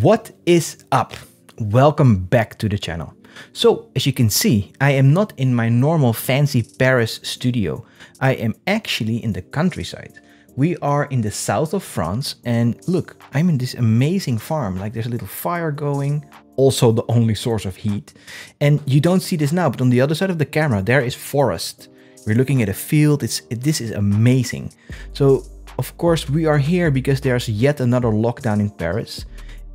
What is up? Welcome back to the channel. So, as you can see, I am not in my normal fancy Paris studio. I am actually in the countryside. We are in the south of France and look, I'm in this amazing farm. Like there's a little fire going, also the only source of heat. And you don't see this now, but on the other side of the camera, there is forest. We're looking at a field. It's it, This is amazing. So, of course, we are here because there's yet another lockdown in Paris.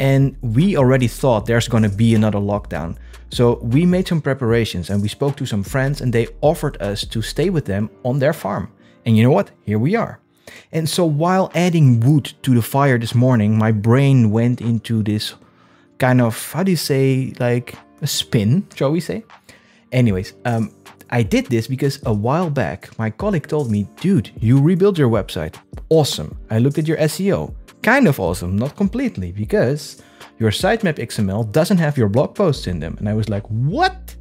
And we already thought there's going to be another lockdown. So we made some preparations and we spoke to some friends and they offered us to stay with them on their farm. And you know what? Here we are. And so while adding wood to the fire this morning, my brain went into this kind of, how do you say, like a spin, shall we say? Anyways, um, I did this because a while back, my colleague told me, dude, you rebuilt your website. Awesome. I looked at your SEO kind of awesome, not completely, because your sitemap XML doesn't have your blog posts in them. And I was like, what?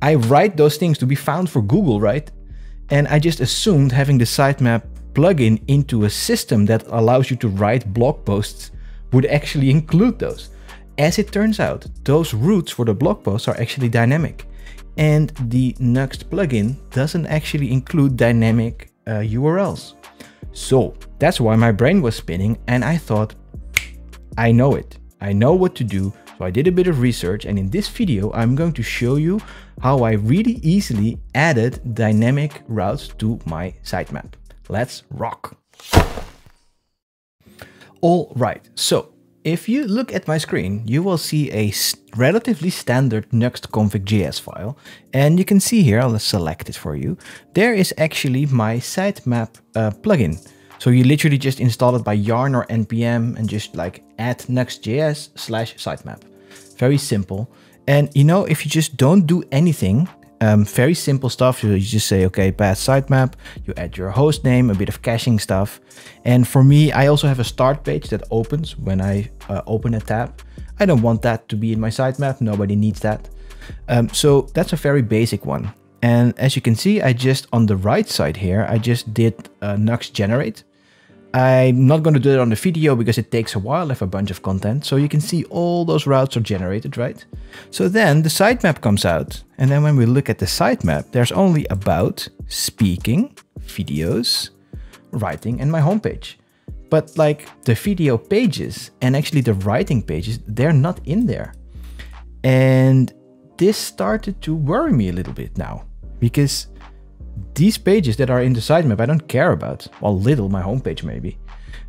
I write those things to be found for Google, right? And I just assumed having the sitemap plugin into a system that allows you to write blog posts would actually include those. As it turns out, those routes for the blog posts are actually dynamic. And the Nuxt plugin doesn't actually include dynamic uh, URLs. So that's why my brain was spinning and I thought, I know it. I know what to do. So I did a bit of research and in this video, I'm going to show you how I really easily added dynamic routes to my sitemap. Let's rock. All right, so if you look at my screen, you will see a relatively standard Nuxt config.js file. And you can see here, I'll select it for you. There is actually my sitemap uh, plugin. So you literally just install it by yarn or npm and just like add nuxt.js slash sitemap. Very simple. And you know, if you just don't do anything, um, very simple stuff. You just say, okay, path sitemap, you add your host name, a bit of caching stuff. And for me, I also have a start page that opens when I uh, open a tab. I don't want that to be in my sitemap. Nobody needs that. Um, so that's a very basic one. And as you can see, I just on the right side here, I just did uh, Nuxt generate. I'm not going to do it on the video because it takes a while, I have a bunch of content. So you can see all those routes are generated, right? So then the sitemap comes out. And then when we look at the sitemap, there's only about, speaking, videos, writing, and my homepage. But like the video pages and actually the writing pages, they're not in there. And this started to worry me a little bit now because these pages that are in the sitemap, I don't care about. Well, little, my homepage maybe.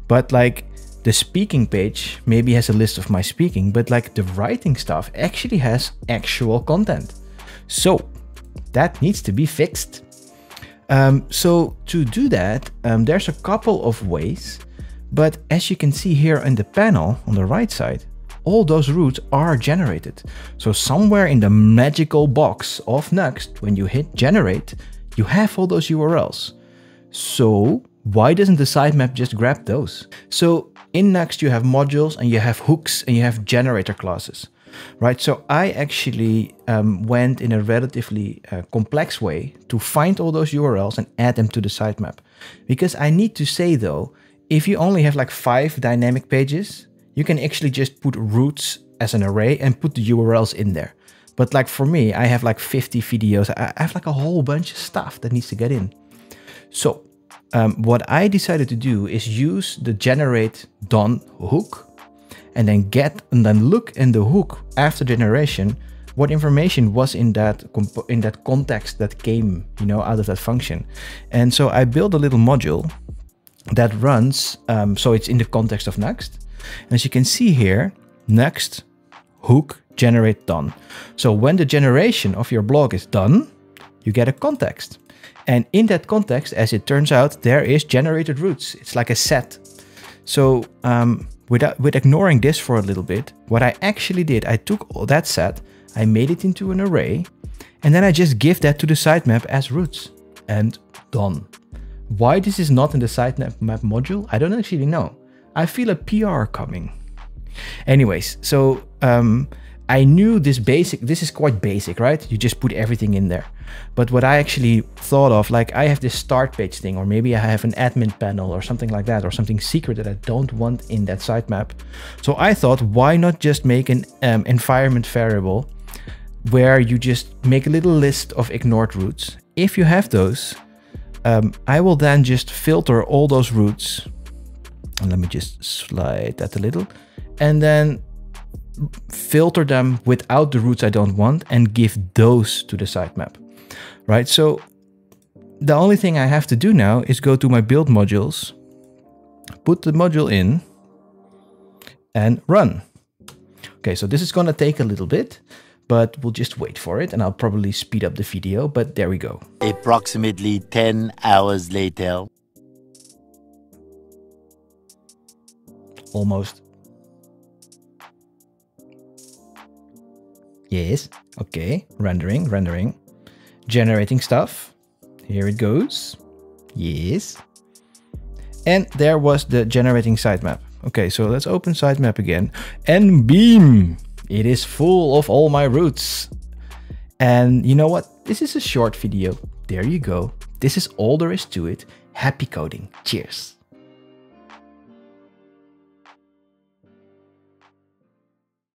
But like the speaking page maybe has a list of my speaking, but like the writing stuff actually has actual content. So that needs to be fixed. Um, so to do that, um, there's a couple of ways. But as you can see here in the panel on the right side, all those routes are generated. So somewhere in the magical box of Nuxt, when you hit generate, you have all those URLs. So why doesn't the sitemap just grab those? So in Nuxt, you have modules and you have hooks and you have generator classes, right? So I actually um, went in a relatively uh, complex way to find all those URLs and add them to the sitemap. Because I need to say though, if you only have like five dynamic pages, you can actually just put routes as an array and put the URLs in there. But like for me, I have like 50 videos. I have like a whole bunch of stuff that needs to get in. So um, what I decided to do is use the generate done hook and then get and then look in the hook after generation what information was in that in that context that came you know out of that function and so i built a little module that runs um, so it's in the context of Nuxt and as you can see here Nuxt hook generate done. So when the generation of your blog is done, you get a context. And in that context, as it turns out, there is generated routes. It's like a set. So um, without, with ignoring this for a little bit, what I actually did, I took all that set, I made it into an array, and then I just give that to the sitemap as routes And done. Why this is not in the sitemap map module, I don't actually know. I feel a PR coming. Anyways, so um, I knew this basic, this is quite basic, right? You just put everything in there. But what I actually thought of, like I have this start page thing, or maybe I have an admin panel or something like that, or something secret that I don't want in that sitemap. So I thought, why not just make an um, environment variable where you just make a little list of ignored routes. If you have those, um, I will then just filter all those routes. And let me just slide that a little. And then filter them without the routes I don't want and give those to the sitemap. Right, so the only thing I have to do now is go to my build modules, put the module in and run. Okay, so this is gonna take a little bit, but we'll just wait for it and I'll probably speed up the video, but there we go. Approximately 10 hours later. Almost. Yes, okay, rendering, rendering. Generating stuff. Here it goes. Yes. And there was the generating sitemap. Okay, so let's open sitemap again. And beam! It is full of all my routes. And you know what? This is a short video. There you go. This is all there is to it. Happy coding. Cheers.